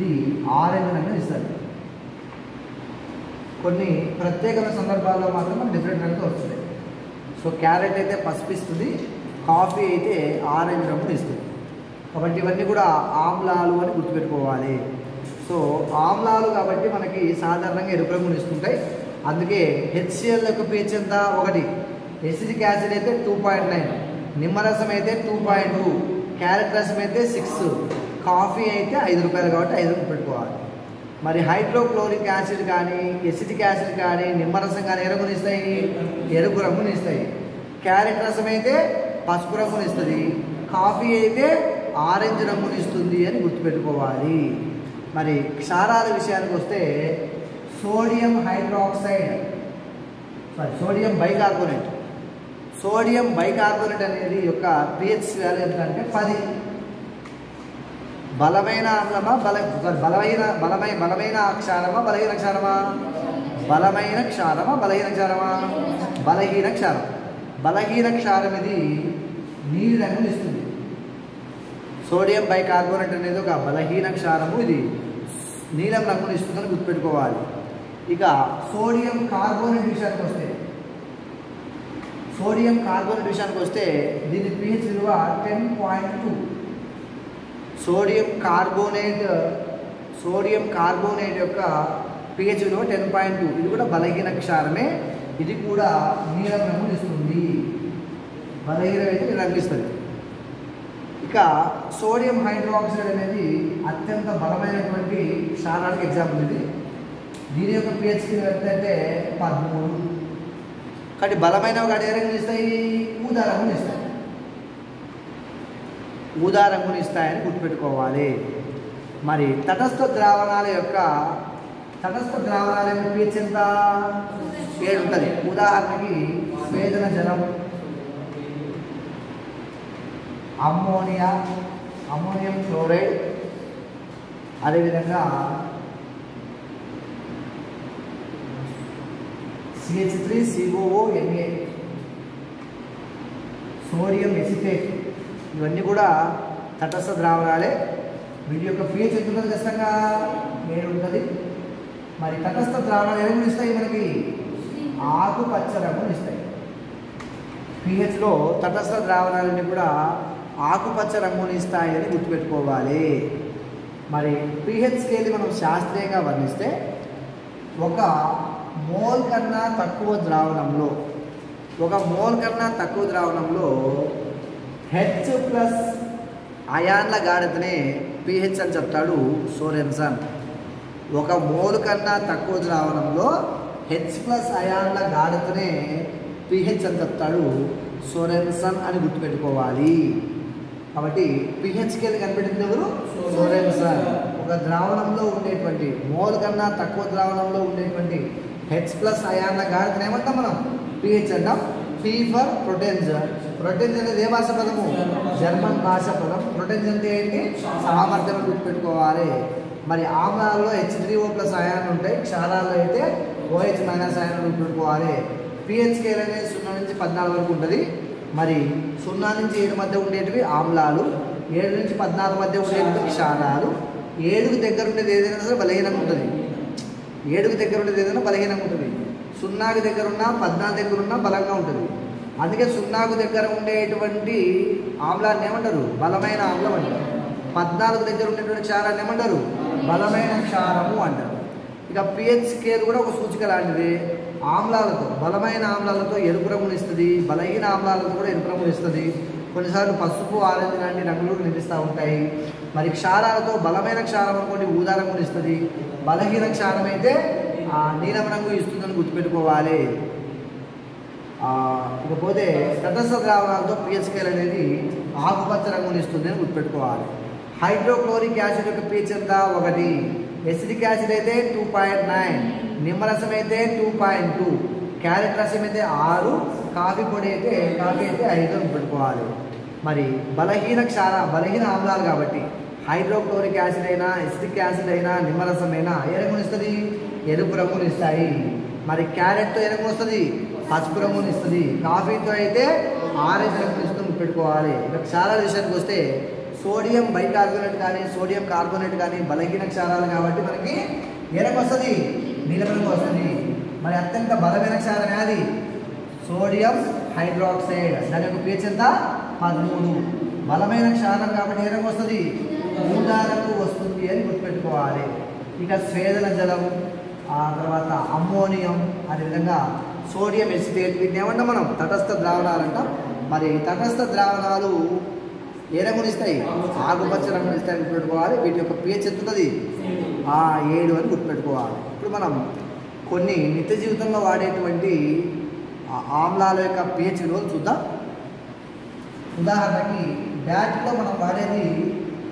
ఇది ఆరెంజ్ రంగు ఇస్తారు. కొన్ని ప్రత్యేకమైన సందర్భాల్లో మాత్రం డిఫరెంట్ రంగు వస్తుంది. సో క్యారెట్ అయితే పసుపు ఇస్తుంది కాఫీ అయితే ఆరెంజ్ రంగుని ఇస్తుంది. కాబట్టి ఇవన్నీ కూడా ఆమ్లాలు అని గుర్తుపెట్టుకోవాలి. సో ఆమ్లాలు కాబట్టి మనకి సాధారణంగా ఎరుపు రంగుని ఇస్తుంటాయి. అందుకే హెచ్సిఎల్ యొక్క పేజ్ ఎంత? ఒకటి. ఎసిడిక్ యాసిడ్ అయితే టూ పాయింట్ నైన్ నిమ్మరసం అయితే టూ పాయింట్ టూ క్యారెట్ రసం అయితే సిక్స్ కాఫీ అయితే ఐదు రూపాయలు కాబట్టి ఐదు రూపాయలు పెట్టుకోవాలి. మరి హైడ్రోక్లోరిక్ యాసిడ్ కానీ ఎసిటిక్ యాసిడ్ కానీ నిమ్మరసం కానీ ఏ ఇస్తాయి? ఎరుపు రంగుని ఇస్తాయి. క్యారెట్ రసం అయితే పసుపు రంగునిస్తుంది కాఫీ అయితే ఆరెంజ్ రంగుని ఇస్తుంది అని గుర్తుపెట్టుకోవాలి. మరి క్షారాల విషయానికి వస్తే sodium hydroxide sorry sodium bicarbonate. Sodium bicarbonate అనేది యొక్క పిహెచ్ వాల్యూ ఎంత అంటే పది. బలమైన ఆమ్లమా బల బలమైన బలమైన బలమైన క్షారమా? బలహీన క్షారమా? బలమైన క్షారమా? బలహీన క్షారమా? బలహీన క్షారం. బలహీన క్షారం ఇది నీలి రంగుని ఇస్తుంది. సోడియం బైకార్బోనేట్ అనేది ఒక బలహీన క్షారము ఇది. నీలం రంగును ఇస్తుందని గుర్తుపెట్టుకోవాలి. ఇక సోడియం కార్బోనేట్ విషయానికి వస్తే సోడియం కార్బోనేట్ విషయానికి వస్తే దీని పిహెచ్ విలువ ten point two sodium carbonate sodium carbonate యొక్క పిహెచ్ విలువ టెన్ పాయింట్ టూ ఇది కూడా బలహీన క్షారమే ఇది కూడా నీలం రంగు ఇస్తుంది. బలహీనం అయితే రంగిస్తుంది ఇక సోడియం హైడ్రోక్సైడ్ అనేది అత్యంత బలమైనటువంటి క్షారానికి ఎగ్జాంపుల్ ఇది. దీని యొక్క పిహెచ్కి ఎంతంటే పదమూడు. కాబట్టి బలమైన ఒక ఏ రంగులు ఇస్తాయి ఊదా రంగులు ఇస్తాయి ఊదా రంగుని ఇస్తాయని గుర్తుపెట్టుకోవాలి. మరి తటస్థ ద్రావణాల యొక్క తటస్థ ద్రావణాల యొక్క పీచ్ ఎంత ఏడు ఉంటుంది ఉదాహరణకి స్వేదన జలం అమ్మోనియా అమ్మోనియం క్లోరైడ్ అదేవిధంగా CH three COO NA sodium acetate. ఇవన్నీ కూడా తటస్థ ద్రావణాలే. వీటి యొక్క పిహెచ్ ఎంత ఉంటుంది ఖచ్చితంగా? ఏడు ఉంటుంది. మరి తటస్థ ద్రావణాలు ఏమి ఇస్తాయి మనకి? ఆకుపచ్చ రంగుని ఇస్తాయి. పిహెచ్లో తటస్థ ద్రావణాలన్నీ కూడా ఆకుపచ్చ రంగుని ఇస్తాయి అని గుర్తుపెట్టుకోవాలి. మరి పిహెచ్ స్కేల్ మనం శాస్త్రీయంగా వర్ణిస్తే ఒక మోల్ కన్నా తక్కువ ద్రావణంలో ఒక మోల్ కన్నా తక్కువ ద్రావణంలో హెచ్ ప్లస్ అయాన్ల గాఢతనే పిహెచ్ అని చెప్తాడు సోరెన్సన్ ఒక మోల్ కన్నా తక్కువ ద్రావణంలో హెచ్ ప్లస్ అయాన్ల గాఢతనే పిహెచ్ అని చెప్తాడు సోరెన్సన్ అని గుర్తుపెట్టుకోవాలి. కాబట్టి పిహెచ్ కింద కనిపెట్టింది ఎవరు? సోరెన్సన్ ఒక ద్రావణంలో ఉండేటువంటి మోల్ కన్నా తక్కువ ద్రావణంలో ఉండేటువంటి హెచ్ ప్లస్ అయాన్ల గాఢతను ఏమంటాం మనం? పిహెచ్ అంటాం. పి ఫర్ ప్రొటెన్స్ ప్రొటెన్స్ అనేది ఏ భాష పదము జర్మన్ భాష పదం ప్రొటెన్స్ అంటే ఏంటి? సామర్థ్యం గుర్తుపెట్టుకోవాలి. మరి ఆమ్లాల్లో H three O plus ion ఉంటాయి. క్షారాల్లో అయితే ఓహెచ్ మైనస్ అయాన్ గుర్తుపెట్టుకోవాలి. పిహెచ్కేల్ అనేది సున్నా నుంచి పద్నాలుగు వరకు ఉంటుంది. మరి సున్నా నుంచి ఏడు మధ్య ఉండేటివి ఆమ్లాలు. ఏడు నుంచి పద్నాలుగు మధ్య ఉండేటివి క్షారాలు. ఏడుకు దగ్గర ఉండేది ఏదైనా సరే బలహీనంగా ఉంటుంది. ఏడుకు దగ్గర ఉండేది ఏదైనా బలహీనంగా ఉంటుంది. సున్నాకి దగ్గర ఉన్న పద్నాలుగు దగ్గర ఉన్న బలంగా ఉంటుంది. అందుకే సున్నాకు దగ్గర ఉండేటువంటి ఆమ్లాన్ని ఏమంటారు? బలమైన ఆమ్లం అంటారు. పద్నాలుగు దగ్గర ఉండేటువంటి క్షారాన్ని ఏమంటారు? బలమైన క్షారము అంటారు. ఇక పిహెచ్ స్కేల్ కూడా ఒక సూచిక లాంటిది. ఆమ్లాలతో బలమైన ఆమ్లాలతో ఎరుపు రంగులు ఇస్తుంది బలహీన ఆమ్లాలతో కూడా ఎరుపు రంగులు ఇస్తుంది. కొన్నిసార్లు పసుపు ఆరెంజ్ లాంటి రంగులు నిలుస్తూ ఉంటాయి. మరి క్షారాలతో బలమైన క్షారం అనుకోండి ఊదా ఇస్తుంది. బలహీన క్షారం అయితే ఆ, నీలం రంగు ఇస్తుందని గుర్తుపెట్టుకోవాలి. ఇకపోతే తటస్థ ద్రావణాలతో పిహెచ్ అనేది ఆకుపచ్చ రంగుని ఇస్తుంది అని గుర్తుపెట్టుకోవాలి. హైడ్రోక్లోరిక్ యాసిడ్ యొక్క పిహెచ్ ఎంత? ఒకటి. ఎసిడిక్ యాసిడ్ అయితే టూ పాయింట్ నైన్. నిమ్మరసం అయితే టూ పాయింట్ టూ. క్యారెట్ రసం అయితే ఆరు. కాఫీ పొడి అయితే కాఫీ అయితే ఐదు అని పెట్టుకోవాలి మరి బలహీన క్షార బలహీన ఆమ్లాలు కాబట్టి హైడ్రోక్లోరిక్ యాసిడ్ అయినా ఎసిడిక్ యాసిడ్ అయినా నిమ్మరసం అయినా ఏ రంగునిస్తుంది ఎరుపు రంగునిస్తాయి మరి క్యారెట్తో ఏ రంగు వస్తుంది? పసుపు రంగుని ఇస్తుంది. కాఫీతో అయితే ఆరెంజ్ రంగుని ఇస్తుంది పెట్టుకోవాలి. ఇక క్షారాల విషయానికి వస్తే సోడియం బైకార్బోనేట్ కానీ సోడియం కార్బోనేట్ కానీ బలహీన క్షారాలు కాబట్టి మనకి ఎరకు వస్తుంది. నీలమనకు వస్తుంది. మరి అత్యంత బలమైన క్షారం అది సోడియం హైడ్రాక్సైడ్. దాని యొక్క pH ఎంత? పదమూడు. బలమైన క్షారం కాబట్టి ఎరకు వస్తుంది? ఊదారకు వస్తుంది అని గుర్తుపెట్టుకోవాలి. ఇక స్వేదన జలం ఆ తర్వాత అమ్మోనియం అదేవిధంగా సోడియం ఎసిటేట్ వీటిని ఏమంటాం మనం? తటస్థ ద్రావణాలు అంటాం మరి తటస్థ ద్రావణాలు ఏ రంగునిస్తాయి ఆకుపచ్చ రంగుని ఇస్తాయి గుర్తుపెట్టుకోవాలి. వీటి యొక్క పిహెచ్ ఎంత ఉంటుంది ఆ ఏడు అని గుర్తుపెట్టుకోవాలి. ఇప్పుడు మనం కొన్ని నిత్య జీవితంలో వాడేటువంటి ఆ ఆమ్లాల యొక్క పిహెచ్ విలువలు చూద్దాం. ఉదాహరణకి బ్యాట్లో మనం వాడేది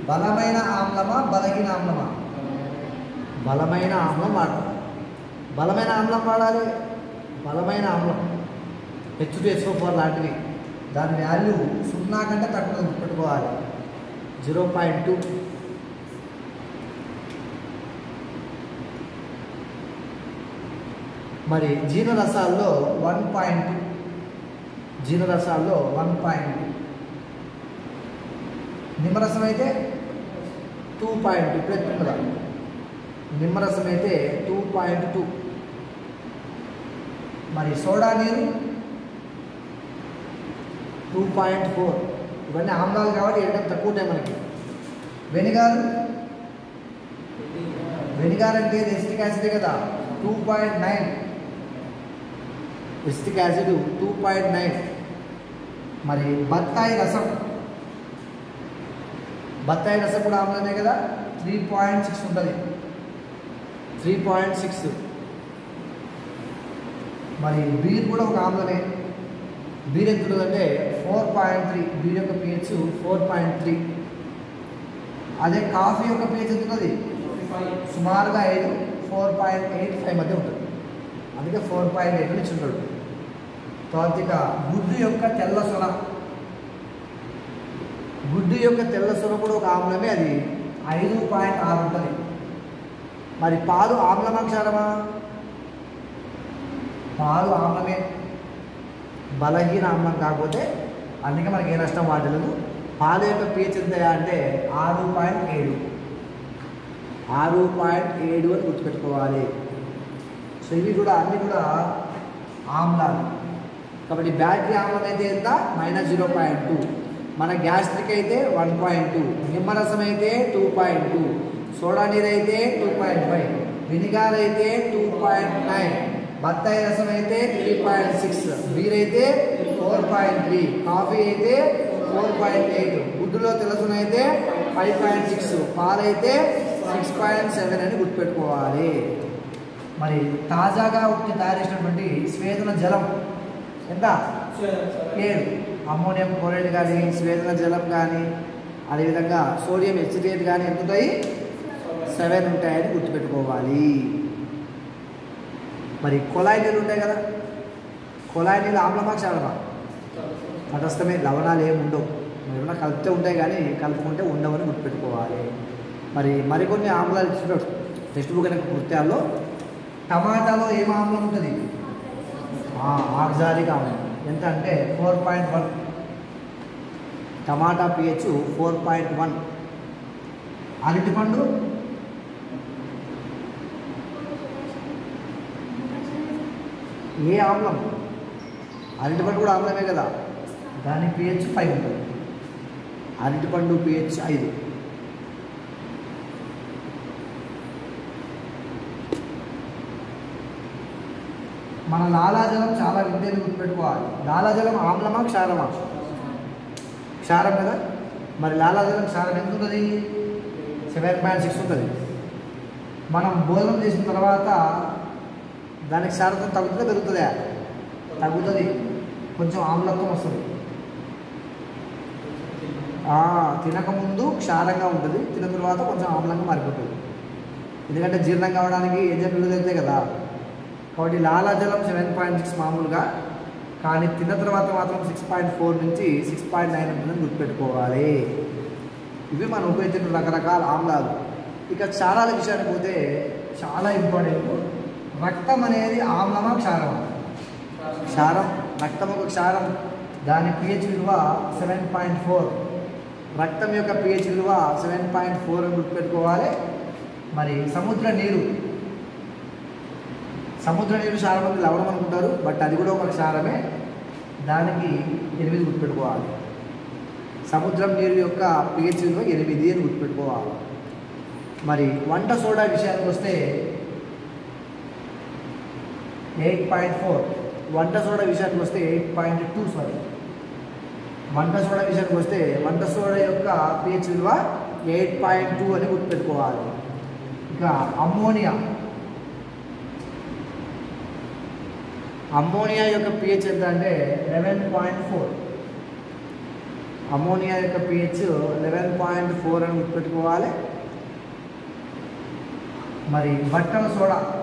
బలమైన ఆమ్లమా బలహీన ఆమ్లమా? బలమైన ఆమ్లం వాడతాం. బలమైన ఆమ్లం వాడాలి. బలమైన ఆమ్లం హెచ్ టు ఫోర్ లాంటివి. దాని వాల్యూ సున్నా కంటే తక్కువ పెట్టుకోవాలి. జీరో పాయింట్ టూ మరి జీనరసాల్లో వన్ పాయింట్ జీనరసాల్లో వన్ పాయింట్ నిమ్మరసం అయితే టూ పాయింట్ ఇప్పుడు నిమ్మరసం అయితే టూ పాయింట్ టూ మరి సోడా నీరు టూ పాయింట్ ఫోర్ ఇవన్నీ ఆమ్లాలు కాబట్టి వేయడం తక్కువ ఉంటాయి మనకి. వెనిగారు? వెనిగార్ అంటే ఇది ఎస్టిక్ యాసిడ్ కదా. Two point nine acetic acid two point nine మరి బత్తాయి రసం. బత్తాయి రసం కూడా ఆమ్లనే కదా. త్రీ పాయింట్ సిక్స్ ఉంటుంది. త్రీ పాయింట్ సిక్స్ మరి బీర్ కూడా ఒక ఆమ్లమే బీర్ ఎంత అంటే ఫోర్ పాయింట్ త్రీ బీర్ యొక్క పిహెచ్ ఫోర్ పాయింట్ త్రీ. అదే కాఫీ యొక్క పిహెచ్ ఎంతున్నది సుమారుగా ఐదు ఫోర్ పాయింట్ ఎయిట్ ఫైవ్ మధ్య ఉంటుంది. అందుకే ఫోర్ పాయింట్ ఎయిట్ నుంచి ఉంటాడు తర్వాత ఇక గుడ్డు యొక్క తెల్ల సొన గుడ్డు యొక్క తెల్ల సొన కూడా ఒక ఆమ్లమే అది ఐదు పాయింట్ ఆరు ఉంటుంది. మరి పాలు ఆమ్లమా క్షారమా పాలు ఆమ్లమే బలహీన ఆమ్లం కాకపోతే అందుకే మనకి ఏ నష్టం వాడలేదు పాలు యొక్క పీచ్ ఎంత అంటే ఆరు పాయింట్ ఏడు. ఆరు పాయింట్ ఏడు అని గుర్తుపెట్టుకోవాలి. సో ఇవి కూడా అన్నీ కూడా ఆమ్లాలు. కాబట్టి బ్యాటరీ ఆమ్లం అయితే ఎంత? Minus zero point two. మన గ్యాస్ట్రిక్ అయితే వన్ పాయింట్ టూ. నిమ్మరసం అయితే టూ పాయింట్ టూ. సోడా నీరు అయితే టూ పాయింట్ ఫైవ్. వినిగార్ అయితే టూ పాయింట్ నైన్. బత్తాయి రసం అయితే త్రీ పాయింట్ సిక్స్ బీర్ అయితే ఫోర్ పాయింట్ త్రీ కాఫీ అయితే ఫోర్ పాయింట్ ఎయిట్ గుడ్డులో తెలుసున అయితే ఫైవ్ పాయింట్ సిక్స్ పాలైతే సిక్స్ పాయింట్ సెవెన్ అని గుర్తుపెట్టుకోవాలి. మరి తాజాగా ఉట్టి తయారు చేసినటువంటి స్వేదన జలం ఎంత? ఏడు. అమ్మోనియం క్లోరైడ్ కానీ స్వేదన జలం కానీ అదేవిధంగా సోడియం ఎసిటేట్ కానీ ఎంత ఉంటాయి? సెవెన్ ఉంటాయని గుర్తుపెట్టుకోవాలి. మరి కొలాయి నీళ్ళు ఉంటాయి కదా. కొలాయి నీళ్ళు ఆమ్లమా క్షారమా తటస్థమే లవణాలు ఏమి ఉండవు. ఏమైనా కలిపితే ఉంటాయి కానీ కలుపుకుంటే ఉండవని గుర్తుపెట్టుకోవాలి. మరి మరికొన్ని ఆమ్లాలు ఇచ్చినాడు టెక్స్ట్ బుక్ అనే కృత్యాల్లో టమాటాలో ఏం ఆమ్లం ఉంటుంది? ఆక్సాలిక్ ఆమ్లం. ఎంత అంటే four point one. Tomato pH four point one. అరటిపండు ఏ ఆమ్లం? అరటిపండు కూడా ఆమ్లమే కదా. దాని పిహెచ్ ఫైవ్ ఉంటుంది. అరటిపండు పిహెచ్ ఐదు. మన లాలాజలం చాలా వింటేనే గుర్తుపెట్టుకోవాలి. లాలాజలం ఆమ్లమా క్షారమా? క్షారం కదా. మరి లాలాజలం క్షారం ఎంత ఉంటుంది? సెవెన్ పాయింట్ సిక్స్ ఉంటుంది. మనం భోజనం చేసిన తర్వాత దానికి క్షారత్వం తగ్గుతుందా పెరుగుతుందా? తగ్గుతుంది. కొంచెం ఆమ్లత్వం వస్తుంది. తినకముందు క్షారంగా ఉంటుంది. తిన్న తర్వాత కొంచెం ఆమ్లంగా మారిపోతుంది. ఎందుకంటే జీర్ణం కావడానికి ఏజెంట్లు తెలితే కదా. కాబట్టి లాలాజలం సెవెన్ పాయింట్ సిక్స్ మామూలుగా. కానీ తిన్న తర్వాత మాత్రం సిక్స్ పాయింట్ ఫోర్ నుంచి సిక్స్ పాయింట్ నైన్ ఉంటుందని గుర్తుపెట్టుకోవాలి. ఇవి మనం ఉపయోగించిన రకరకాల ఆమ్లాలు. ఇక క్షారాల విషయానికి పోతే చాలా ఇంపార్టెంట్. రక్తం అనేది ఆమ్లమా క్షారమా? క్షారం. రక్తం ఒక క్షారం. దాని పిహెచ్ విలువ సెవెన్ పాయింట్ ఫోర్ రక్తం యొక్క పిహెచ్ విలువ సెవెన్ పాయింట్ ఫోర్ అని గుర్తుపెట్టుకోవాలి. మరి సముద్ర నీరు. సముద్ర నీరు క్షారం మంది లవణం అనుకుంటారు బట్ అది కూడా ఒక క్షారమే. దానికి ఎనిమిది గుర్తుపెట్టుకోవాలి. సముద్రం నీరు యొక్క పిహెచ్ విలువ ఎనిమిది అని గుర్తుపెట్టుకోవాలి. మరి వంట సోడా విషయానికి వస్తే ఎయిట్ పాయింట్ ఫోర్ వంట సోడా విషయానికి వస్తే ఎయిట్ పాయింట్ టూ సారీ వంట సోడా విషయానికి వస్తే వంట సోడా యొక్క పిహెచ్ విలువ ఎయిట్ పాయింట్ టూ అని గుర్తుపెట్టుకోవాలి. ఇక అమ్మోనియా. అమ్మోనియా యొక్క పిహెచ్ ఎంత అంటే లెవెన్ పాయింట్ ఫోర్ అమ్మోనియా యొక్క పిహెచ్ లెవెన్ పాయింట్ ఫోర్ అని గుర్తుపెట్టుకోవాలి. మరి బట్టల సోడా.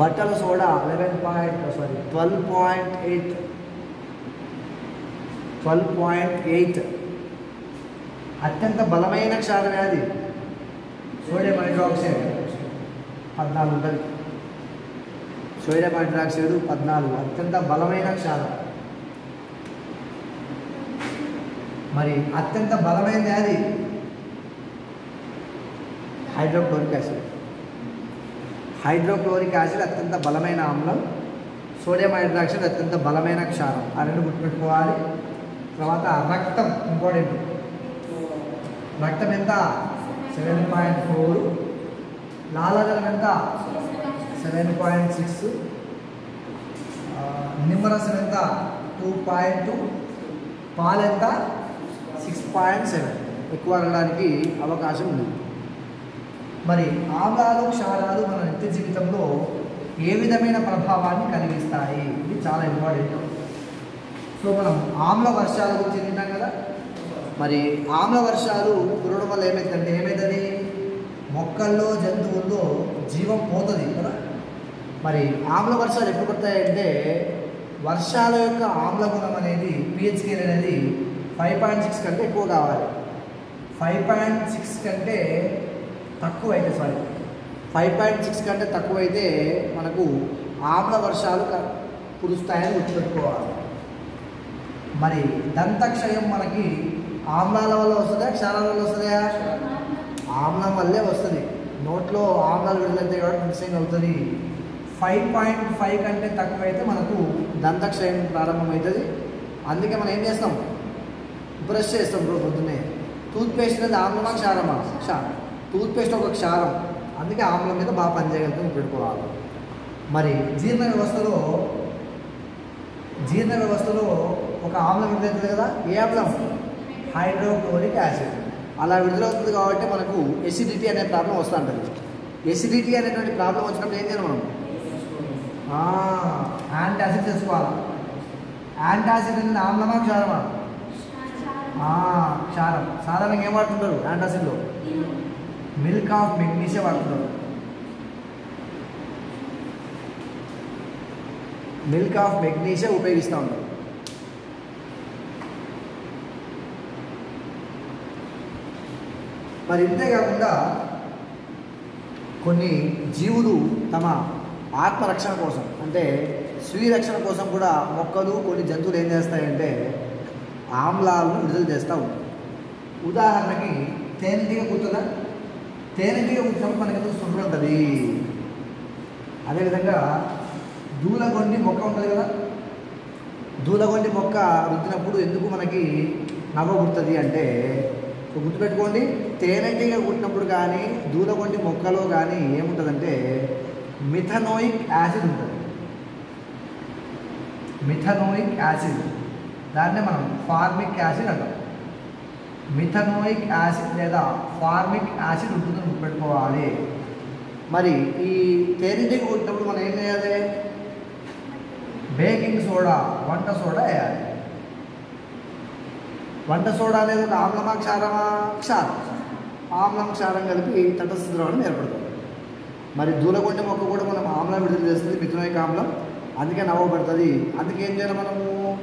బట్టల soda eleven point sorry twelve point eight twelve point eight అత్యంత బలమైన క్షార వ్యాధి సోడియం హైడ్రాక్సైడ్. పద్నాలుగు ఉంటుంది. సోడియం హైడ్రాక్సైడ్ పద్నాలుగు. అత్యంత బలమైన క్షారం. మరి అత్యంత బలమైనది అది హైడ్రోక్లోరిక్ యాసిడ్. హైడ్రోక్లోరిక్ యాసిడ్ అత్యంత బలమైన ఆమ్లం సోడియం హైడ్రాక్సైడ్ అత్యంత బలమైన క్షారం. ఆ రెండు గుర్తుపెట్టుకోవాలి. తర్వాత రక్తం ఇంపార్టెంట్ రక్తం ఎంత? Seven point four. లాలజలం ఎంత? Seven point six. నిమ్మరసం ఎంత? Two point two. పాలు ఎంత? Six point seven. ఎక్కువ అనడానికి అవకాశం ఉంది. మరి ఆమ్లాలు క్షారాలు మన నిత్య జీవితంలో ఏ విధమైన ప్రభావాన్ని కలిగిస్తాయి? ఇది చాలా ఇంపార్టెంట్. సో మనం ఆమ్ల వర్షాల గురించి వింటాం కదా? మరి ఆమ్ల వర్షాలు కురవడం వల్ల ఏమైందంటే ఏమైతుంది? మొక్కల్లో జంతువుల్లో జీవం పోతుంది కదా? మరి ఆమ్ల వర్షాలు ఎప్పుడు పడతాయంటే వర్షాల యొక్క ఆమ్ల గుణం అనేది పిహెచ్కేల్ అనేది ఫైవ్ పాయింట్ సిక్స్ కంటే ఎక్కువ కావాలి. ఫైవ్ పాయింట్ సిక్స్ కంటే తక్కువ అయితే సారీ ఫైవ్ పాయింట్ సిక్స్ కంటే తక్కువ అయితే మనకు ఆమ్ల వర్షాలు కురుస్తాయని గుర్తుపెట్టుకోవాలి. మరి దంతక్షయం మనకి ఆమ్లాల వల్ల వస్తుందా క్షారాల వల్ల వస్తుందా? ఆమ్లం వల్లే వస్తుంది. నోట్లో ఆమ్లాలు విడుదలైతే కాబట్టి మిక్సింగ్ అవుతుంది. ఫైవ్ పాయింట్ ఫైవ్ కంటే తక్కువ అయితే మనకు దంతక్షయం ప్రారంభమవుతుంది. అందుకే మనం ఏం చేస్తాం? బ్రష్ చేస్తాం రోజు పొద్దున్నే. టూత్పేస్ట్ అనేది ఆమ్లమా క్షారమా? క్షారం. టూత్పేస్ట్ ఒక క్షారం. అందుకే ఆమ్లం మీద బాగా పనిచేయగలుగుతాం పెట్టుకోవాలి మరి జీర్ణ వ్యవస్థలో జీర్ణ వ్యవస్థలో ఒక ఆమ్లం విడుదలవుతుంది కదా? ఏ ఆమ్లం? Hydrochloric acid. అలా విడుదలవుతుంది కాబట్టి మనకు ఎసిడిటీ అనే ప్రాబ్లం వస్తూ ఉంటుంది ఎసిడిటీ అనేటువంటి ప్రాబ్లం వచ్చినప్పుడు ఏం చేయాలి మనం? యాంటాసిడ్ చేసుకోవాలి? యాంటాసిడ్ అనేది ఆమ్లమా క్షారమా? క్షారం. సాధారణంగా ఏం వాడుతుంటారు? యాంటాసిడ్లో మిల్క్ ఆఫ్ మెగ్నీషియం అంటారు మిల్క్ ఆఫ్ మెగ్నీషియం ఉపయోగిస్తూ ఉంటారు మరి ఇంతే కాకుండా కొన్ని జీవులు తమ ఆత్మరక్షణ కోసం అంటే స్వీయ రక్షణ కోసం కూడా మొక్కలు కొన్ని జంతువులు ఏం చేస్తాయంటే ఆమ్లాలను విడుదల చేస్తూ ఉంటాయి. ఉదాహరణకి తేనెటీగ కుడుతుందా తేనెటీగ కుట్టినప్పుడు మనకి ఎంతో శుభ్రం ఉంటుంది అదేవిధంగా దూలగొండి మొక్క ఉంటుంది కదా? దూలగొండి మొక్క రుద్దినప్పుడు ఎందుకు మనకి నవ్వ పుడుతుంది అంటే గుర్తుపెట్టుకోండి తేనెటీగ కుట్టినప్పుడు కానీ దూలగొండి మొక్కలో కానీ ఏముంటుందంటే మిథనోయిక్ యాసిడ్ ఉంటుంది. Methanoic acid. దాన్నే మనం ఫార్మిక్ యాసిడ్ అంటాం. మిథనోయిక్ యాసిడ్ లేదా ఫార్మిక్ యాసిడ్ ఉంటుందని గుర్తుపెట్టుకోవాలి. మరి ఈ తేనెటీగ ఉన్నప్పుడు మనం ఏం చేయాలి? బేకింగ్ సోడా వంట సోడా వేయాలి. వంట సోడా అనేది ఒక ఆమ్లమా క్షారమా క్షారం. ఆమ్లం క్షారం కలిపి తటస్థ ద్రవణం ఏర్పడుతుంది. మరి దూలగొండ మొక్క కూడా మనం ఆమ్లం విడుదల చేస్తుంది మిథునోయిక ఆమ్లం. అందుకే నవ్వబడుతుంది. అందుకేం చేయాలి మనము?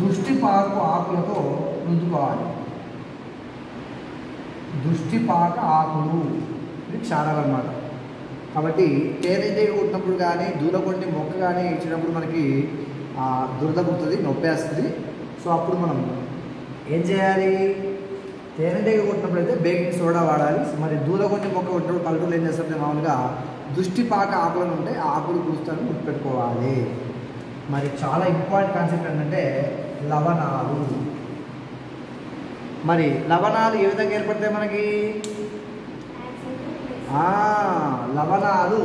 దృష్టి పాకు ఆకులతో రుద్దుకోవాలి. దృష్టిపాక ఆకులు ఇది క్షారాలు అన్నమాట కాబట్టి తేనెటీగ కొట్టినప్పుడు కానీ దూరకొండి మొక్క కానీ ఇచ్చినప్పుడు మనకి దురద పుడుతుంది నొప్పేస్తుంది. సో అప్పుడు మనం ఏం చేయాలి? తేనెటీగ కొట్టినప్పుడు అయితే బేకింగ్ సోడా వాడాలి. మరి దూలగొండి మొక్క కొట్టినప్పుడు పల్లెటూరు ఏం చేస్తారంటే మామూలుగా దుష్టి పాక ఆకులను ఉంటే ఆకులు కుడుస్తాను గుర్తుపెట్టుకోవాలి మరి చాలా ఇంపార్టెంట్ కాన్సెప్ట్ ఏంటంటే లవణాలు. మరి లవణాలు ఏ విధంగా ఏర్పడతాయి మనకి? లవణాలు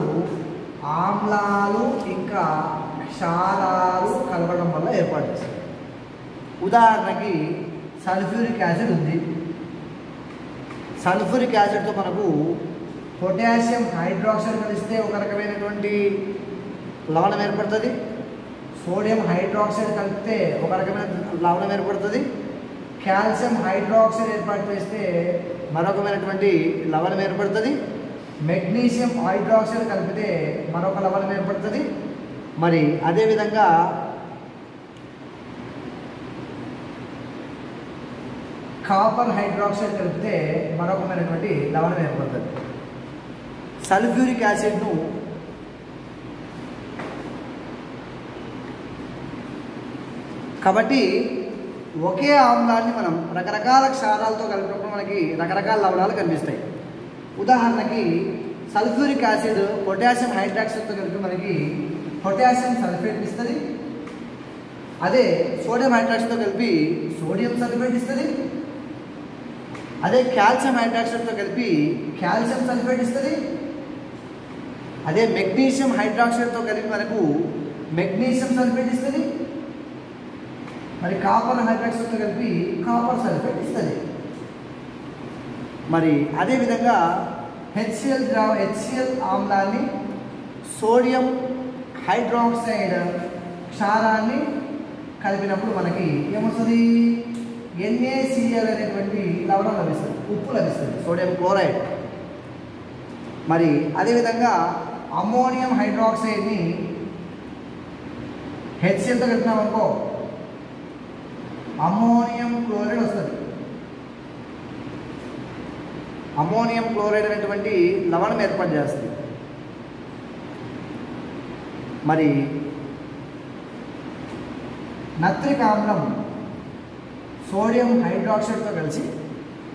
ఆమ్లాలు ఇంకా క్షారాలు కలవడం వల్ల ఏర్పాటు చేస్తాయి ఉదాహరణకి సల్ఫ్యూరిక్ యాసిడ్ ఉంది. సల్ఫ్యూరిక్ యాసిడ్తో మనకు పొటాషియం హైడ్రాక్సైడ్ కలిస్తే ఒక రకమైనటువంటి లవణం ఏర్పడుతుంది. సోడియం హైడ్రాక్సైడ్ కలిపితే ఒక రకమైన లవణం ఏర్పడుతుంది. కాల్షియం హైడ్రాక్సైడ్ ఏర్పాటు చేస్తే మరొకమైనటువంటి లవణం ఏర్పడుతుంది. మెగ్నీషియం హైడ్రాక్సైడ్ కలిపితే మరొక లవణం ఏర్పడుతుంది. మరి అదేవిధంగా కాపర్ హైడ్రాక్సైడ్ కలిపితే మరొకమైనటువంటి లవణం ఏర్పడుతుంది. సల్ఫ్యూరిక్ యాసిడ్ను కాబట్టి ఒకే ఆమ్లాన్ని మనం రకరకాల క్షారాలతో కలిపినప్పుడు మనకి రకరకాల లవణాలు కనిపిస్తాయి. ఉదాహరణకి సల్ఫ్యూరిక్ యాసిడ్ పొటాషియం హైడ్రాక్సైడ్తో కలిపి మనకి పొటాషియం సల్ఫేట్ ఇస్తుంది. అదే సోడియం హైడ్రాక్సైడ్తో కలిపి సోడియం సల్ఫేట్ ఇస్తుంది. అదే కాల్షియం హైడ్రాక్సైడ్తో కలిపి కాల్షియం సల్ఫేట్ ఇస్తుంది. అదే మెగ్నీషియం హైడ్రాక్సైడ్తో కలిపి మనకు మెగ్నీషియం సల్ఫేట్ ఇస్తుంది. మరి కాపర్ హైడ్రాక్సైడ్తో కలిపి కాపర్ సల్ఫేట్ ఇస్తుంది. మరి అదేవిధంగా హెచ్సిఎల్ ద్రావ హెచ్సిఎల్ ఆమ్లాన్ని సోడియం హైడ్రాక్సైడ్ క్షారాన్ని కలిపినప్పుడు మనకి ఏమొస్తుంది? ఎన్ఏసిఎల్ అనేటువంటి లవణం లభిస్తుంది ఉప్పు లభిస్తుంది సోడియం క్లోరైడ్ మరి అదేవిధంగా అమ్మోనియం హైడ్రాక్సైడ్ని హెచ్సిఎల్తో కలిపినామనుకో అమ్మోనియం క్లోరైడ్ వస్తుంది. అమ్మోనియం క్లోరైడ్ అనేటువంటి లవణం ఏర్పాటు చేస్తుంది. మరి నత్రిక ఆమ్లం సోడియం హైడ్రాక్సైడ్తో కలిసి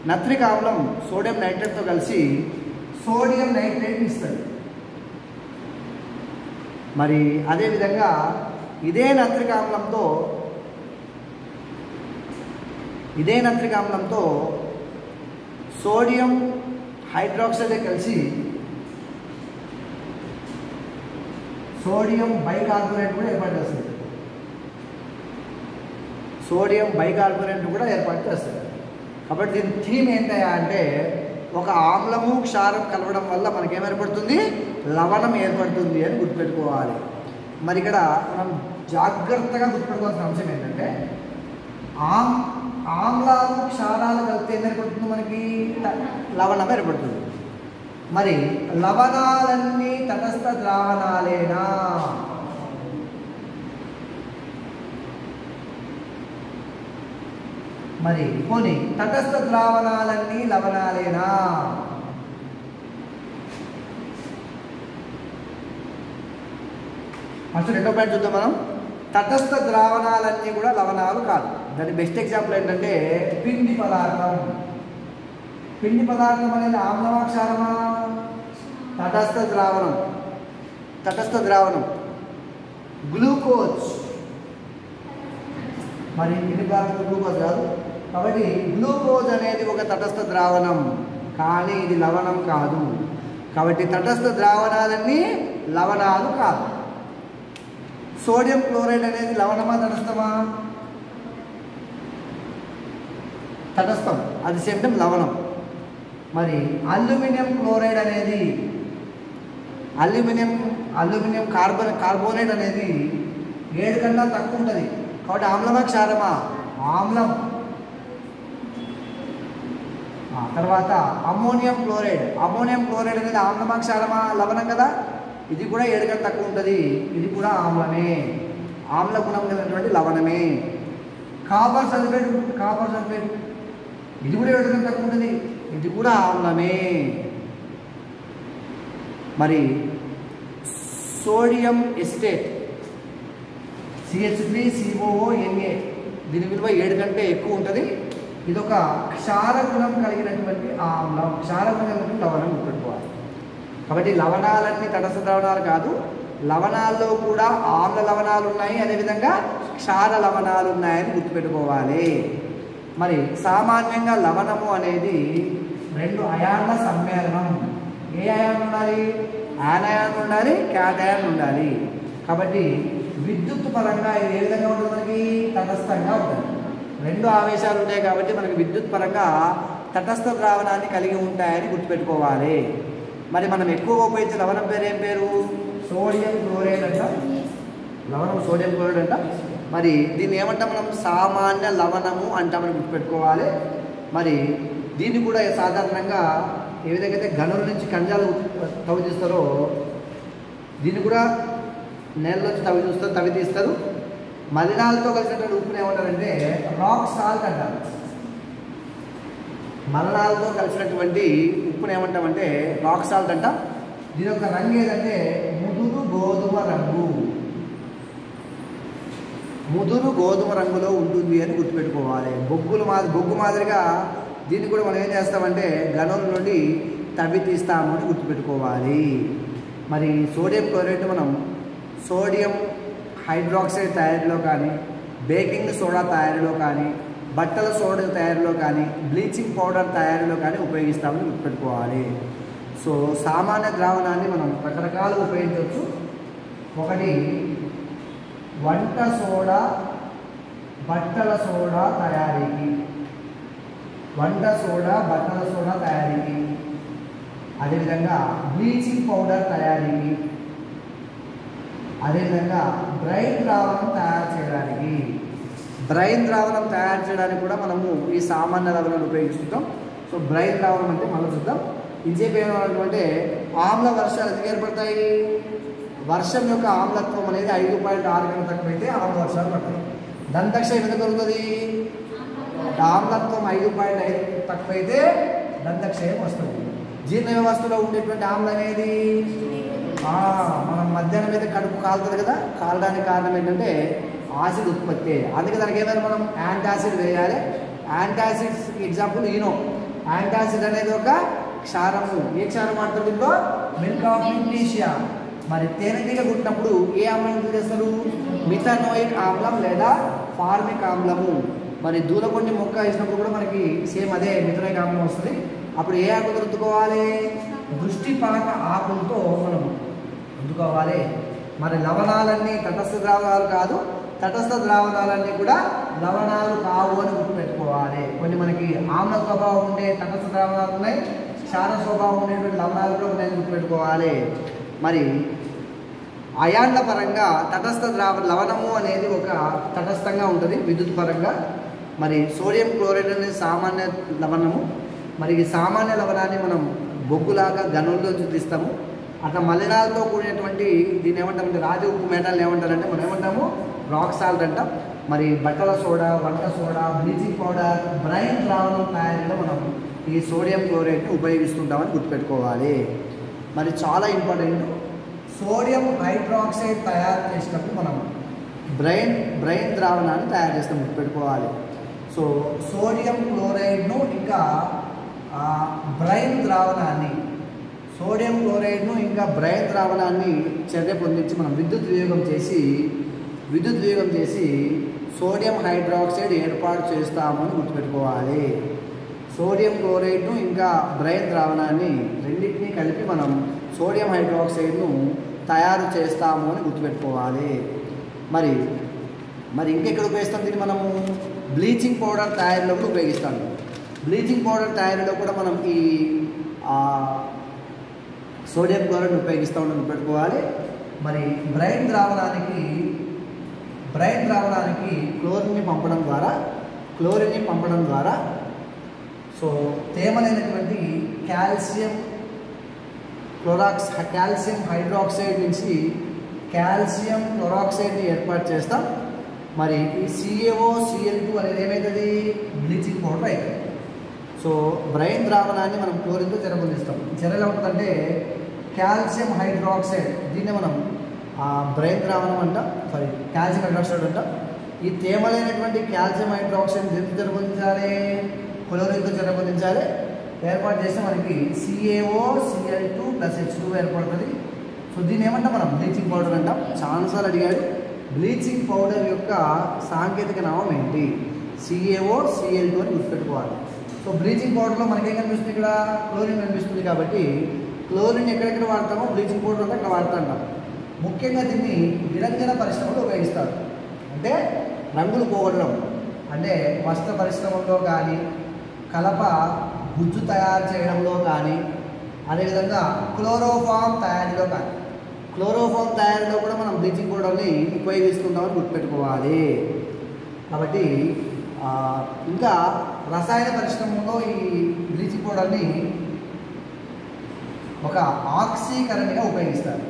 నత్రిక ఆమ్లం సోడియం నైట్రేట్తో కలిసి సోడియం నైట్రేట్ ఇస్తుంది. మరి అదేవిధంగా ఇదే నత్రిక ఆమ్లంతో ఇదే నత్రిక ఆమ్లంతో సోడియం హైడ్రాక్సైడ్ కలిసి సోడియం బైకార్బోనేట్ కూడా ఏర్పాటు చేస్తుంది. సోడియం బైకార్బోనేట్ కూడా ఏర్పాటు చేస్తుంది. కాబట్టి దీని థీమ్ ఏంటయ్యా అంటే ఒక ఆమ్లము క్షారం కలవడం వల్ల మనకేం ఏర్పడుతుంది? లవణం ఏర్పడుతుంది అని గుర్తుపెట్టుకోవాలి. మరి ఇక్కడ మనం జాగ్రత్తగా గుర్తుపెట్టుకోవాల్సిన అంశం ఏంటంటే ఆమ్ ఆమ్లాలు క్షారాలు కలిపితే ఏం ఏర్పడుతుంది మనకి? లవణం ఏర్పడుతుంది మరి లవణాలన్నీ తటస్థ ద్రావణాలేనా? మరి పోనీ తటస్థ ద్రావణాలన్నీ లవణాలేనా? ఫస్ట్ రెండో పాయింట్ చూద్దాం మనం. తటస్థ ద్రావణాలన్నీ కూడా లవణాలు కాదు. దాని బెస్ట్ ఎగ్జాంపుల్ ఏంటంటే పిండి పదార్థం. పిండి పదార్థం అనేది ఆమ్లమాక్షారమా తటస్థ ద్రావణం. తటస్థ ద్రావణం. గ్లూకోజ్. మరి పిండి పదార్థం గ్లూకోజ్ కాదు? కాబట్టి గ్లూకోజ్ అనేది ఒక తటస్థ ద్రావణం. కానీ ఇది లవణం కాదు. కాబట్టి తటస్థ ద్రావణాలన్నీ లవణాలు కాదు. సోడియం క్లోరైడ్ అనేది లవణమా తటస్థమా? తటస్థం. అది సేమ్ లవణం. మరి అల్యూమినియం క్లోరైడ్ అనేది అల్యూమినియం అల్యూమినియం కార్బన్ కార్బోనేట్ అనేది ఏడు కన్నా తక్కువ ఉంటుంది. కాబట్టి ఆమ్లమా క్షారమా? ఆమ్లం. ఆ తర్వాత అమ్మోనియం క్లోరైడ్. అమ్మోనియం క్లోరైడ్ అనేది ఆమ్లమా క్షారమా లవణం కదా? ఇది కూడా ఏడు కన్నా తక్కువ ఉంటుంది. ఇది కూడా ఆమ్లమే. ఆమ్ల గుణం కలిగినటువంటి లవణమే. కాపర్ సల్ఫేట్ కాపర్ సల్ఫేట్ ఇది కూడా ఏడు తక్కువ ఉంటుంది? ఇది కూడా ఆమ్లమే మరి sodium acetate CH three COO NA దీని విలువ ఏడు కంటే ఎక్కువ ఉంటుంది. ఇదొక క్షార గుణం కలిగినటువంటి ఆమ్లం. క్షార గుణం లవణం గుర్తుపెట్టుకోవాలి కాబట్టి లవణాలన్నీ తటస్థ ద్రవణాలు కాదు లవణాల్లో కూడా ఆమ్ల లవణాలు ఉన్నాయి. అదేవిధంగా క్షార లవణాలు ఉన్నాయని గుర్తుపెట్టుకోవాలి. మరి సామాన్యంగా లవణము అనేది రెండు అయాన్ల సమ్మేళనం. ఏ అయాన్ ఉండాలి? ఆనయాన్ ఉండాలి క్యాటయాన్ ఉండాలి. కాబట్టి విద్యుత్ పరంగా ఇది ఏ విధంగా ఉంటుంది మనకి? తటస్థంగా ఉంటుంది. రెండు ఆవేశాలు ఉంటాయి కాబట్టి మనకి విద్యుత్ పరంగా తటస్థ ద్రావణాన్ని కలిగి ఉంటాయని గుర్తుపెట్టుకోవాలి. మరి మనం ఎక్కువగా ఉపయోగించే లవణం పేరు ఏం పేరు? సోడియం క్లోరైడ్ అంట. లవణం సోడియం క్లోరైడ్ అంట. మరి దీన్ని ఏమంటాం మనం? సామాన్య లవణము అంటామని గుర్తుపెట్టుకోవాలి. మరి దీన్ని కూడా సాధారణంగా ఏ విధంగా అయితే గనుల నుంచి కంజాలు తవ్వి తీస్తారో దీన్ని కూడా నేలలోంచి తవ్వి చూస్తారు తవ్వి తీస్తారు. మలినాలతో కలిసినటువంటి ఉప్పుని ఏమంటారంటే రాక్ సాల్ట్ అంటారు. మలనాలతో కలిసినటువంటి ఉప్పుని ఏమంటామంటే రాక్ సాల్ట్ అంటాం. దీని యొక్క రంగు ఏదంటే ముదురు గోధుమ రంగు. ముదురు గోధుమ రంగులో ఉంటుంది అని గుర్తుపెట్టుకోవాలి. బొగ్గులు మా బొగ్గు మాదిరిగా దీన్ని కూడా మనం ఏం చేస్తామంటే గనుల నుండి తవ్వి తీస్తాము అని గుర్తుపెట్టుకోవాలి. మరి సోడియం క్లోరైడ్ మనం సోడియం హైడ్రాక్సైడ్ తయారీలో కానీ బేకింగ్ సోడా తయారీలో కానీ బట్టల సోడా తయారీలో కానీ బ్లీచింగ్ పౌడర్ తయారీలో కానీ ఉపయోగిస్తామని గుర్తుపెట్టుకోవాలి. సో సామాన్య ద్రావణాన్ని మనం రకరకాలుగా ఉపయోగించవచ్చు. ఒకటి వంట సోడా బట్టల సోడా తయారీకి. వంట సోడా బట్టల సోడా తయారీకి. అదేవిధంగా బ్లీచింగ్ పౌడర్ తయారీకి. అదేవిధంగా బ్రైన్ ద్రావణం తయారు చేయడానికి. బ్రైన్ ద్రావణం తయారు చేయడానికి కూడా మనము ఈ సామాన్య లవణాలు ఉపయోగిస్తుంటాం. సో బ్రైన్ ద్రావణం అంటే మళ్ళీ చూద్దాం. ఇంచేపు ఏమంటే ఆమ్ల వర్షాలు ఎందుకు ఏర్పడతాయి? వర్షం యొక్క ఆమ్లత్వం అనేది ఐదు పాయింట్ ఆరు కన్నా తక్కువైతే ఆమ్ల వర్షాలు పడుతుంది. దంతక్షయం ఎందుకు దొరుకుతుంది ఆమ్లత్వం ఐదు పాయింట్ ఐదు తక్కువైతే దంతక్షయం వస్తుంది. జీర్ణ వ్యవస్థలో ఉండేటువంటి ఆమ్లం అనేది మనం మధ్యాహ్నం అయితే కడుపు కాలుతుంది కదా కాలడానికి కారణం ఏంటంటే ఆసిడ్ ఉత్పత్తి అందుకే దానికి ఏమైనా మనం యాంటాసిడ్ వేయాలి. Antacids example Eno. యాంటాసిడ్ అనేది ఒక క్షారము. ఏ క్షారం వాడుతుంది దీంట్లో? మిల్క్ ఆఫ్ మెగ్నీషియా మరి తేనెటీగ కుట్టినప్పుడు ఏ ఆమ్లం చేస్తారు? మిథానోయిక్ ఆమ్లం లేదా ఫార్మిక్ ఆమ్లము. మరి దూలకొండి మొక్క వేసినప్పుడు కూడా మనకి సేమ్ అదే మిథానోయిక్ ఆమ్లం వస్తుంది. అప్పుడు ఏ ఆకులు రుద్దుకోవాలి? దృష్టిపాక ఆకులతో మనం రుద్దుకోవాలి. మరి లవణాలన్నీ తటస్థ ద్రావణాలు కాదు తటస్థ ద్రావణాలన్నీ కూడా లవణాలు కావు అని గుర్తుపెట్టుకోవాలి. కొన్ని మనకి ఆమ్ల స్వభావం ఉండే తటస్థ ద్రావణాలు ఉన్నాయి క్షార స్వభావం ఉండేటువంటి లవణాలు కూడా ఉన్నాయని గుర్తుపెట్టుకోవాలి. మరి అయాన్ల పరంగా తటస్థ ద్రావ లవణము అనేది ఒక తటస్థంగా ఉంటుంది విద్యుత్ పరంగా మరి సోడియం క్లోరైడ్ అనేది సామాన్య లవణము. మరి ఈ సామాన్య లవణాన్ని మనం బొగ్గులాగా గనుల్లో చూపిస్తాము అట్లా మలినాలతో కూడినటువంటి దీన్ని ఏమంటామంటే రాజ ఉప్పు మేటాలు ఏమంటారంటే మనం ఏమంటాము? రాక్ సాల్ట్ అంటాం. మరి బట్టల సోడా వంట సోడా బ్లీచింగ్ పౌడర్ బ్రైన్ ద్రావణం తయారీలో మనం ఈ సోడియం క్లోరైడ్ని ఉపయోగిస్తుంటామని గుర్తుపెట్టుకోవాలి. మరి చాలా ఇంపార్టెంట్ సోడియం హైడ్రాక్సైడ్ తయారు చేసినప్పుడు మనం బ్రెయిన్ బ్రెయిన్ ద్రావణాన్ని తయారు చేస్తాం గుర్తుపెట్టుకోవాలి సో సోడియం క్లోరైడ్ను ఇంకా బ్రెయిన్ బ్రైన్ ద్రావణాన్ని సోడియం క్లోరైడ్ను ఇంకా బ్రైన్ ద్రావణాన్ని చర్య పొందించి మనం విద్యుత్ వినియోగం చేసి విద్యుత్ వినియోగం చేసి సోడియం హైడ్రాక్సైడ్ ఏర్పాటు చేస్తామని గుర్తుపెట్టుకోవాలి. సోడియం క్లోరైడ్ను ఇంకా బ్రైన్ ద్రావణాన్ని రెండింటినీ కలిపి మనం సోడియం హైడ్రాక్సైడ్ను తయారు చేస్తాము అని గుర్తుపెట్టుకోవాలి. మరి మరి ఇంకెక్కడ ఉపయోగిస్తాం దీన్ని మనము? బ్లీచింగ్ పౌడర్ తయారీలో కూడా ఉపయోగిస్తాము బ్లీచింగ్ పౌడర్ తయారీలో కూడా మనం ఈ సోడియం క్లోరైడ్ ఉపయోగిస్తూ ఉండడం పెట్టుకోవాలి మరి బ్రైన్ ద్రావణానికి బ్రైన్ ద్రావణానికి క్లోరిన్ని పంపడం ద్వారా క్లోరిన్ని పంపడం ద్వారా సో తేమలైనటువంటి కాల్షియం క్లోరాక్స్ కాల్షియం హైడ్రాక్సైడ్ నుంచి కాల్షియం క్లోరాక్సైడ్ని ఏర్పాటు చేస్తాం. మరి ఈ సిఏఓ సిఎల్ టూ అనేది ఏమవుతుంది బ్లీచింగ్ పౌడర్ అవుతుంది సో బ్రెయిన్ ద్రావణాన్ని మనం క్లోరిన్తో జరబొందిస్తాం జర ఎలా ఉంటుందంటే కాల్షియం హైడ్రాక్సైడ్ దీన్ని మనం బ్రెయిన్ ద్రావణం అంటాం సారీ కాల్షియం హైడ్రాక్సైడ్ అంటాం. ఈ తేమలైనటువంటి కాల్షియం హైడ్రాక్సైడ్ ఎందుకు జరపొందించాలి? క్లోరిన్తో జరపొందించాలి. ఏర్పాటు చేస్తే మనకి CAO CL two plus H two ఏర్పడుతుంది. సో దీన్ని ఏమంటాం మనం? బ్లీచింగ్ పౌడర్ అంటాం. చాలాసార్లు అడిగాడు బ్లీచింగ్ పౌడర్ యొక్క సాంకేతిక నామం ఏంటి? సిఏఓ సిఎల్ టూ అని గుర్తుపెట్టుకోవాలి. సో బ్లీచింగ్ పౌడర్లో మనకేం కనిపిస్తుంది ఇక్కడ? క్లోరిన్ కనిపిస్తుంది కాబట్టి క్లోరిన్ ఎక్కడెక్కడ వాడతామో బ్లీచింగ్ పౌడర్ అంతా అక్కడ వాడుతూ ఉంటాం ముఖ్యంగా దీన్ని నిరంజన పరిశ్రమలో ఉపయోగిస్తారు. అంటే రంగులు పోగొట్టడం. అంటే వస్త్ర పరిశ్రమలో కానీ కలప గుజ్జు తయారు చేయడంలో కానీ అదేవిధంగా క్లోరోఫామ్ తయారీలో కానీ. క్లోరోఫామ్ తయారీలో కూడా మనం బ్లీచింగ్ పౌడర్ని ఉపయోగిస్తుంటామని గుర్తుపెట్టుకోవాలి. కాబట్టి ఇంకా రసాయన పరిశ్రమలో ఈ బ్లీచింగ్ పౌడర్ని ఒక ఆక్సీకరణిగా ఉపయోగిస్తారు.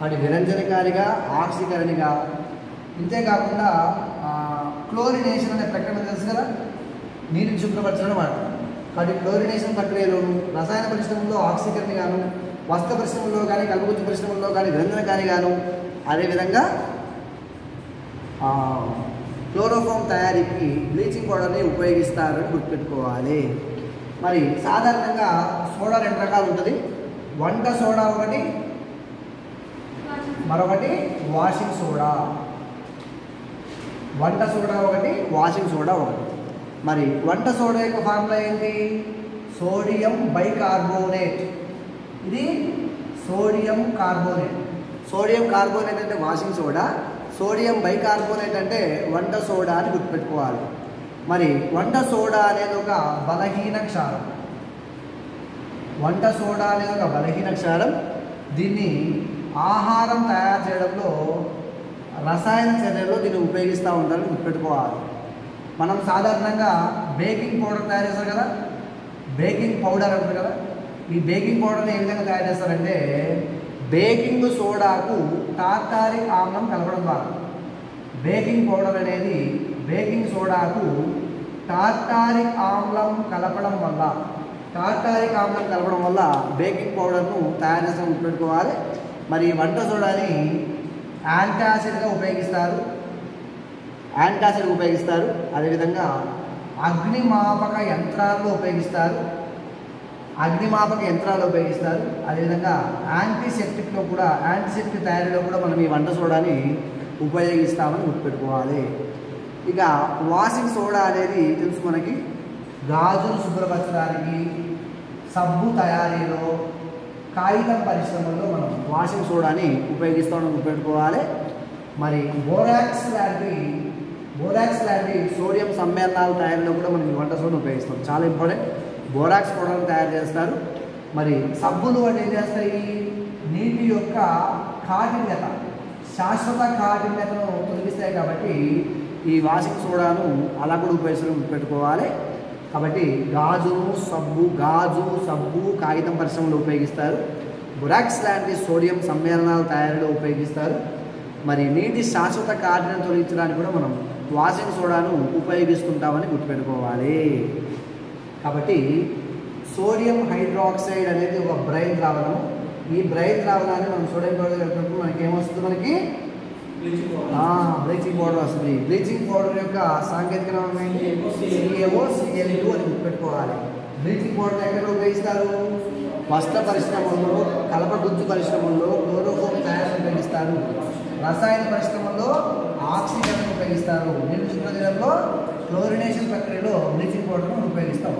వాటి నిరంజనకారిగా ఆక్సీకరణిగా. ఇంతేకాకుండా క్లోరినేషన్ అనే ప్రక్రియ తెలుసు కదా? నీటిని శుభ్రపరచడం వాడతాం కాబట్టి క్లోరినేషన్ ప్రక్రియలోను రసాయన పరిశ్రమలో ఆక్సిజన్ గాను వస్త్ర పరిశ్రమలో కానీ కలుగుజ్జు పరిశ్రమల్లో కానీ విరంజనకారి గాను అదేవిధంగా క్లోరోఫామ్ తయారీకి బ్లీచింగ్ పౌడర్ని ఉపయోగిస్తారని గుర్తుపెట్టుకోవాలి. మరి సాధారణంగా సోడా రెండు రకాలు ఉంటుంది. వంట సోడా ఒకటి మరొకటి వాషింగ్ సోడా. వంట సోడా ఒకటి వాషింగ్ సోడా ఒకటి. మరి వంట సోడా యొక్క ఫార్ములా ఏంటి? Sodium bicarbonate. ఇది సోడియం కార్బోనేట్. సోడియం కార్బోనేట్ అంటే వాషింగ్ సోడా. సోడియం బైకార్బోనేట్ అంటే వంట సోడా అని గుర్తుపెట్టుకోవాలి. మరి వంట సోడా అనేది ఒక బలహీన క్షారం. వంట సోడా అనేది ఒక బలహీన క్షారం. దీన్ని ఆహారం తయారు చేయడంలో రసాయన చర్యలో దీన్ని ఉపయోగిస్తూ ఉంటారని గుర్తుపెట్టుకోవాలి. మనం సాధారణంగా బేకింగ్ పౌడర్ తయారు చేస్తారు కదా? బేకింగ్ పౌడర్ అంటారు కదా? ఈ బేకింగ్ పౌడర్ని ఏ విధంగా తయారు చేస్తారంటే బేకింగ్ సోడాకు టార్టారిక్ ఆమ్లం కలపడం ద్వారా. బేకింగ్ పౌడర్ అనేది బేకింగ్ సోడాకు టార్టారిక్ ఆమ్లం కలపడం వల్ల టార్టారిక్ ఆమ్లం కలపడం వల్ల బేకింగ్ పౌడర్ను తయారు చేసి పెట్టుకోవాలి. మరి వంట సోడాని యాంటాసిడ్గా ఉపయోగిస్తారు. యాంటాసిడ్ ఉపయోగిస్తారు. అదేవిధంగా అగ్నిమాపక యంత్రాల్లో ఉపయోగిస్తారు. అగ్నిమాపక యంత్రాలు ఉపయోగిస్తారు. అదేవిధంగా యాంటీసెప్టిక్లో కూడా యాంటీసెప్టిక్ తయారీలో కూడా మనం ఈ వంట సోడాని ఉపయోగిస్తామని గుర్తుపెట్టుకోవాలి. ఇక వాషింగ్ సోడా అనేది తెలుసు మనకి. గాజులు శుభ్రపరచడానికి సబ్బు తయారీలో కాగితం పరిశ్రమల్లో మనం వాషింగ్ సోడాని ఉపయోగిస్తామని గుర్తుపెట్టుకోవాలి. మరి బోరాక్స్ లాంటి బోరాక్స్ లాంటి సోడియం సమ్మేళనాల తయారీలో కూడా మనం ఈ వంట సోడాను ఉపయోగిస్తాం. చాలా ఇంపార్టెంట్. బోరాక్స్ పౌడర్ని తయారు చేస్తారు. మరి సబ్బులు అంటే ఏం చేస్తాయి? నీటి యొక్క కాఠిన్యత శాశ్వత కాఠిన్యతను తొలగిస్తాయి కాబట్టి ఈ వాషింగ్ సోడాను అలా కూడా ఉపయోగించడం పెట్టుకోవాలి. కాబట్టి గాజును సబ్బు గాజు సబ్బు కాగితం పరిశ్రమలో ఉపయోగిస్తారు. బురాక్స్ లాంటి సోడియం సమ్మేళనాల తయారీలో ఉపయోగిస్తారు. మరి నీటి శాశ్వత కాఠిన్యం తొలగించడానికి కూడా మనం వాషింగ్ సోడాను ఉపయోగిస్తుంటామని గుర్తుపెట్టుకోవాలి. కాబట్టి సోడియం హైడ్రాక్సైడ్ అనేది ఒక బ్రైన్ ద్రావణం ఈ బ్రైన్ ద్రావణాన్ని మనం సోడియం పౌడర్ కలిపినప్పుడు మనకి? ఏమొస్తుంది మనకి బ్లీచింగ్ పౌడర్ వస్తుంది. బ్లీచింగ్ పౌడర్ యొక్క సాంకేతిక నామం ఏంటి? సిఏఓ సిఎల్ టూ అని గుర్తుపెట్టుకోవాలి. బ్లీచింగ్ పౌడర్ ఎక్కడ ఉపయోగిస్తారు? వస్త్ర పరిశ్రమల్లో కలప గుజ్జు పరిశ్రమల్లో క్లోరోఫోమ్ తయారు ఉపయోగిస్తారు. రసాయన పరిశ్రమల్లో ఆక్సిజన్ ఉపయోగిస్తారు. నీళ్ళు శుభ్రజలంలో క్లోరినేషన్ ప్రక్రియలో బ్లీచింగ్ పౌడర్ను ఉపయోగిస్తాం.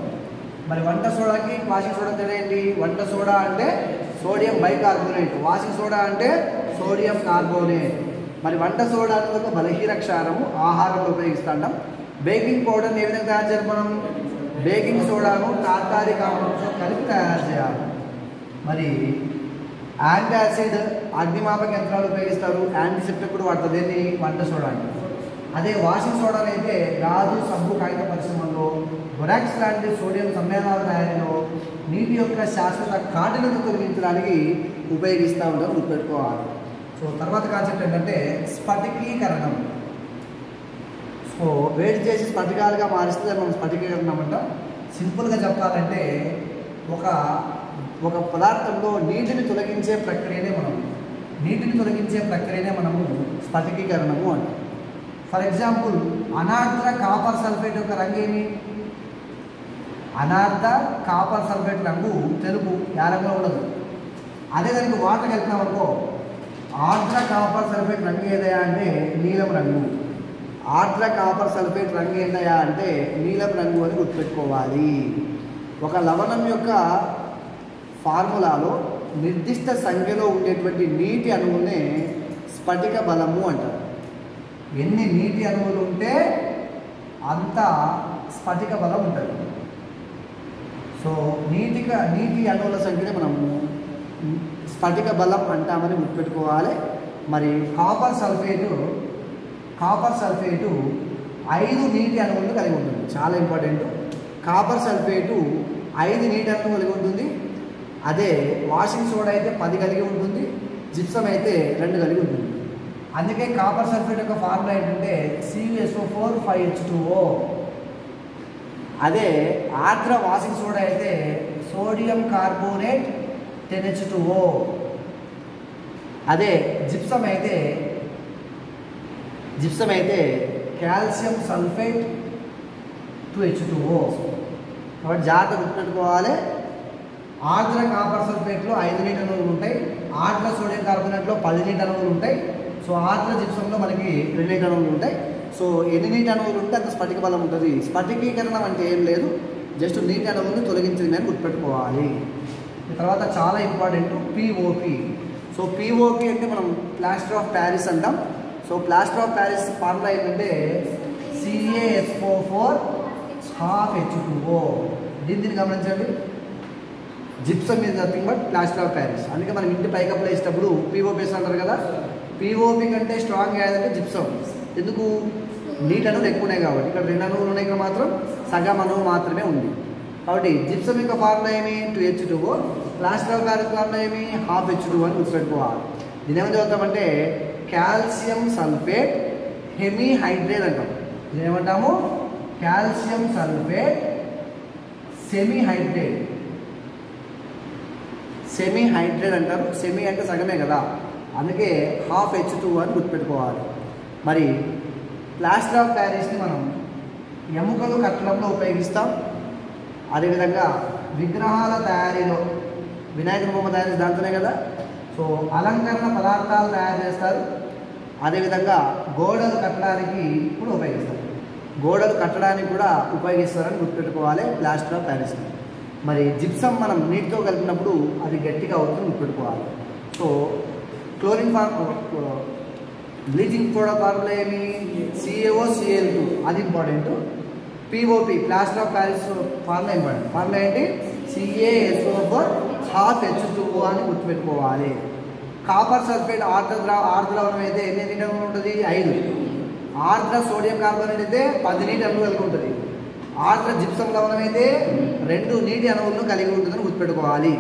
మరి వంట సోడాకి వాషింగ్ సోడా తేడా ఏంటి? వంట సోడా అంటే సోడియం బైకార్బోనేట్. వాషింగ్ సోడా అంటే సోడియం కార్బోనేట్. మరి వంట సోడా అనేది ఒక బలహీన క్షారము ఆహారంలో ఉపయోగిస్తాం బేకింగ్ పౌడర్ని ఏ విధంగా తయారు చేయాలి మనం? బేకింగ్ సోడాను తాత్కాలిక కలిపి తయారు చేయాలి. మరి యాంటాసిడ్ అగ్నిమాపక యంత్రాలు ఉపయోగిస్తారు. యాంటీసెప్టిక్ కూడా వాడతారు. దీన్ని? వంట సోడాని అదే వాషింగ్ సోడాని అయితే గాజు సబ్బు కాగిత పరిశ్రమలో బొరాక్స్ లాంటి సోడియం సమ్మేళనాల తయారీలో నీటి యొక్క శాశ్వత కాటినత తొలగించడానికి ఉపయోగిస్తూ ఉంటారు గుర్తుపెట్టుకోవాలి. సో తర్వాత కాన్సెప్ట్ ఏంటంటే స్ఫటికీకరణం. సో వేడి చేసి స్ఫటికాలుగా మారిస్తే మనం స్ఫటికీకరణం అంటాం. సింపుల్గా చెప్పాలంటే ఒక ఒక పదార్థంలో నీటిని తొలగించే ప్రక్రియనే మనం నీటిని తొలగించే ప్రక్రియనే మనము స్ఫటికీకరణము అంటాం. ఫర్ ఎగ్జాంపుల్ అనార్థ కాపర్ సల్ఫేట్ యొక్క రంగు ఏమి? అనార్థ కాపర్ సల్ఫేట్ రంగు తెలుపు ఏ రంగులో ఉండదు. అదే దానికి వాటర్ కలిపినాం అనుకో ఆర్ద్ర కాపర్ సల్ఫేట్ రంగు ఏదయా అంటే నీలం రంగు. ఆర్ద్ర కాపర్ సల్ఫేట్ రంగు ఏందయా అంటే నీలం రంగు అని గుర్తుపెట్టుకోవాలి. ఒక లవణం యొక్క ఫార్ములాలో నిర్దిష్ట సంఖ్యలో ఉండేటువంటి నీటి అణువునే స్ఫటిక బలము అంటారు. ఎన్ని నీటి అణువులు ఉంటే అంత స్ఫటిక బలం ఉంటుంది. సో నీటిక నీటి అణువుల సంఖ్యనే మనము స్ఫటిక బలం అంటామని గుర్తుపెట్టుకోవాలి. మరి కాపర్ సల్ఫేటు కాపర్ సల్ఫేటు ఐదు నీటి అణువులను కలిగి ఉంటుంది. చాలా ఇంపార్టెంట్. కాపర్ సల్ఫేటు ఐదు నీటి అణువులు కలిగి ఉంటుంది. అదే వాషింగ్ సోడా అయితే పది కలిగి ఉంటుంది జిప్సం అయితే రెండు కలిగి ఉంటుంది. అందుకే కాపర్ సల్ఫేట్ యొక్క ఫార్ములా ఏంటంటే CSO four five H two O O అదే ఆర్ద్ర వాషింగ్ సోడా అయితే sodium carbonate ten H two O అదే జిప్సం అయితే జిప్సం అయితే calcium sulphate two H two O కాబట్టి జాగ్రత్త గుర్తుపెట్టుకోవాలి. ఆర్ద్ర కాపర్ సల్ఫేట్లో ఐదు లీటర్ అణువులు ఉంటాయి. ఆర్ద్ర సోడియం కార్బోనేట్లో పది లీటర్ అణువులు ఉంటాయి. సో ఆర్ద్ర జిప్సంలో మనకి రెండు లీటర్ అణువులు ఉంటాయి. సో ఎన్ని నీటి అణువులు ఉంటే అంత స్ఫటిక బలం ఉంటుంది. స్ఫటికీకరణం అంటే ఏం లేదు. జస్ట్ నీటి అణువుని తొలగించింది అని గుర్తుపెట్టుకోవాలి. తర్వాత చాలా ఇంపార్టెంట్ పిఓపి సో పిఓపి అంటే మనం ప్లాస్టర్ ఆఫ్ ప్యారిస్ అంటాం. So plaster of Paris formula ఏంటంటే CASO four half H two O దీన్ని గమనించండి. జిప్సం మీద nothing but plaster of Paris అందుకే మనం ఇంటి పైకప్పులు వేసేటప్పుడు పీఓపీస్ అంటారు కదా? పీఓపి కంటే స్ట్రాంగ్ ఏదంటే జిప్సం ఎందుకు? నీట్ అణువులు ఎక్కువ ఉన్నాయి కాబట్టి. ఇక్కడ రెండు అణువులు ఉన్నాయి ఇక్కడ మాత్రం. సగం అణువు మాత్రమే ఉంది. కాబట్టి జిప్సం యొక్క ఫార్ములా ఏమి? Two H two plaster of Paris formula ఏమి? హాఫ్ హెచ్ టూ అని గుర్తుపెట్టుకోవాలి. దీని ఏమని చదువుతామంటే? కాల్షియం సల్ఫేట్ హెమీ హైడ్రేట్ అంటాం. దీని ఏమంటాము? Calcium sulphate semi hydrate semi hydrate అంటారు సెమీ అంటే సగమే కదా. అందుకే హాఫ్ హెచ్ టూ అని గుర్తుపెట్టుకోవాలి. మరి ప్లాస్టర్ ఆఫ్ ప్యారిస్ని మనం ఎముకలు కట్టడంలో ఉపయోగిస్తాం. అదేవిధంగా విగ్రహాల తయారీలో వినాయక బొమ్మ తయారు దాంతోనే కదా. సో అలంకరణ పదార్థాలు తయారు చేస్తారు. అదేవిధంగా గోడలు కట్టడానికి కూడా ఉపయోగిస్తారు. గోడలు కట్టడానికి కూడా ఉపయోగిస్తారని గుర్తుపెట్టుకోవాలి ప్లాస్టర్ ఆఫ్ ప్యారిస్ని మరి జిప్సం మనం నీటితో కలిపినప్పుడు అది గట్టిగా అవుతుంది గుర్తుపెట్టుకోవాలి సో క్లోరిన్ ఫార్ బ్లీచింగ్ కూడా ఫార్ములా ఏమి? సిఏఓ సిఎల్ టూ అది important POP plaster of Paris formula important formula ఏంటి? CASO four half H two అని గుర్తుపెట్టుకోవాలి. కాపర్ సల్ఫేట్ ఆర్ద్ర ద్రా ఆర్ద్ర ద్రవణం అయితే ఎన్ని నీటి ఉంటుంది? ఐదు. ఆర్ద్ర సోడియం కార్బోనేట్ అయితే పది లీటర్లు కలిగి ఉంటుంది. ఆర్ద్ర జిప్సం లవణం అయితే రెండు నీటి అణువులను కలిగి ఉంటుందని గుర్తుపెట్టుకోవాలి.